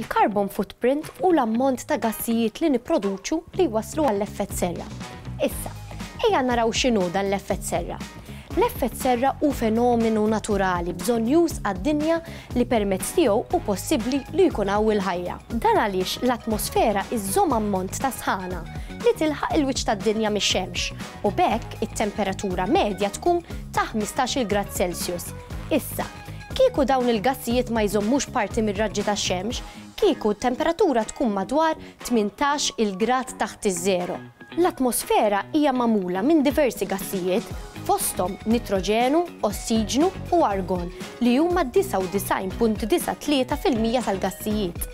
Il-carbon footprint hu l-ammont ta' gassijiet li nipproduċu li jwasslu għall-effett serra. Issa, ejja naraw x'inhu dan l-effett serra. L-effett serra hu fenomenu naturali bżonnjuż għad-dinja li permezz tiegħu hu possibbli li jkun hawn il-ħajja. Dan għaliex l-atmosfera iżżomm ammont ta' sħana li tilħaq il-wiċċ tad-dinja mix-xemx u b'hekk it-temperatura medja tkun ta' 15-il grad Celsius. Issa, Kieku dawn il-gassijiet ma jżommux parti mir-raġġi tax-xemx, kieku t-temperatura tkun madwar 18 il-grad taħt iż-żero. L-atmosfera hija magħmula minn diversi gassijiet, fosthom nitroġenu, ossiġnu u argon, li huma 99.93 fil-mija tal-gassijiet.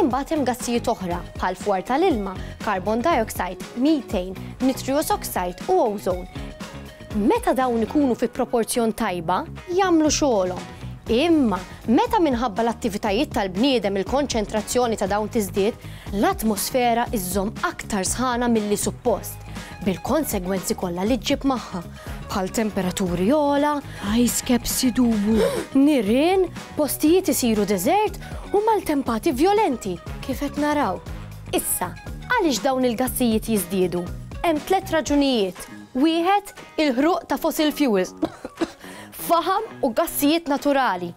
Imbagħad hemm gassijiet oħra, bħal fwar tal-ilma, carbon dioxide, methane, nitrous oxide u ozone, Meta dawn ikunu fi proporzjon tajba, jagħmlu xogħolhom. Imma, meta minħabba l-attivitajiet tal-bniedem il-konċentrazzjoni ta' dawn tiżdied, l-atmosfera iżżomm aktar sħana milli suppost, bil-konsegwenzi kollha li ġġib magħha, bħal temperaturi ogħla, ice caps idubu, nirien, postijiet isiru deżert u maltempati vjolenti, kif qed naraw. Issa, għaliex dawn il-gassijiet jiżdiedu? Hemm tliet raġunijiet. Wieħed, il-ħruq ta' fossil fuels, faħam u gassijiet naturali.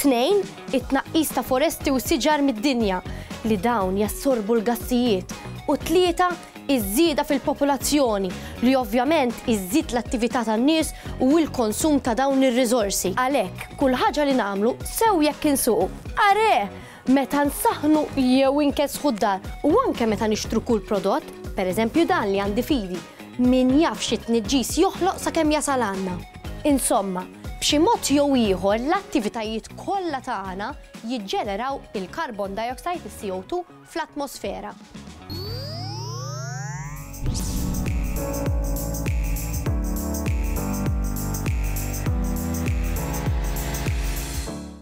Tnejn, it-tnaqqis ta' foresti u siġar mid-dinja, li dawn jassorbu l-gassijiet. U tlieta, iż-żieda fil-popolazzjoni, li ovvjament iżżid l-attività tan-nies u l-konsum ta' dawn ir-riżorsi. Għalhekk, kull ħaġa li nagħmlu, sew jekk insuqu. Are! Meta nsaħħnu jew inkessħu d-dar u anke meta nixtru kull prodott, pereżempju dan li għandi f'idi, min jaf xi tniġġis joħloq sakemm jasal għandna. Insomma, b'xi mod jew ieħor l-attivitajiet kollha tagħna jiġġeneraw il-carbon dioxide, is-CO2, fl-atmosfera.